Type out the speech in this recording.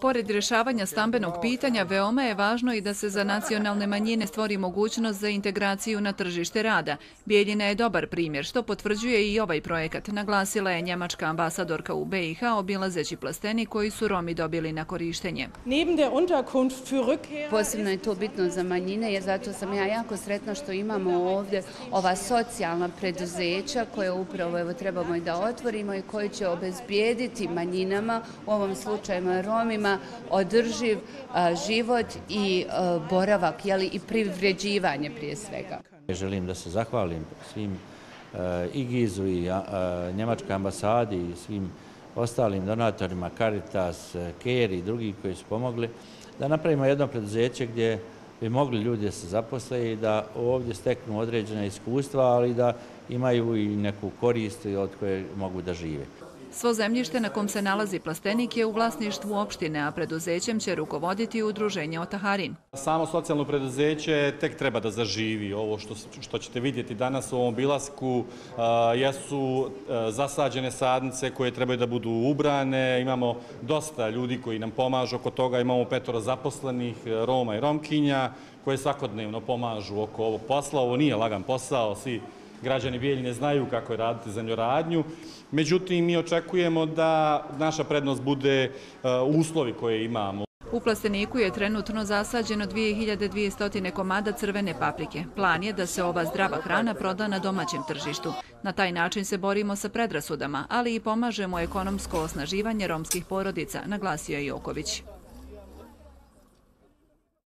Pored rješavanja stambenog pitanja, veoma je važno i da se za nacionalne manjine stvori mogućnost za integraciju na tržište rada. Bijeljina je dobar primjer, što potvrđuje i ovaj projekat, naglasila je njemačka ambasadorka u BiH obilazeći plasteni koji su Romi dobili na korištenje. Posebno je to bitno za manjine, jer zato sam ja jako sretna što imamo ovdje ova socijalna preduzeća koje upravo trebamo i da otvorimo i koje će obezbijediti manjinama, u ovom slučaju Romima, ima održiv život i boravak jeli, i privređivanje prije svega. Želim da se zahvalim svim e, i Gizu i Njemačkoj ambasadi i svim ostalim donatorima Caritas, e, Keri i drugi koji su pomogli da napravimo jedno preduzeće gdje bi mogli ljudi da se zaposle i da ovdje steknu određene iskustva, ali da imaju i neku korist od koje mogu da žive. Svo zemljište na kom se nalazi plastenik je u vlasništvu opštine, a preduzećem će rukovoditi udruženje Otaharin. Samo socijalno preduzeće tek treba da zaživi. Ovo što ćete vidjeti danas u ovom bilasku jesu zasađene sadnice koje trebaju da budu ubrane. Imamo dosta ljudi koji nam pomažu oko toga. Imamo petora zaposlenih, e, Roma i Romkinja, koje svakodnevno pomažu oko ovog posla. Ovo nije lagan posao, svi građani Bijeljine znaju kako je raditi zemljoradnju. Međutim, mi očekujemo da naša prednost bude e, uslovi koje imamo. U plasteniku je trenutno zasađeno 2200 komada crvene paprike. Plan je da se ova zdrava hrana proda na domaćem tržištu. Na taj način se borimo sa predrasudama, ali i pomažemo ekonomsko osnaživanje romskih porodica, naglasio je Joković.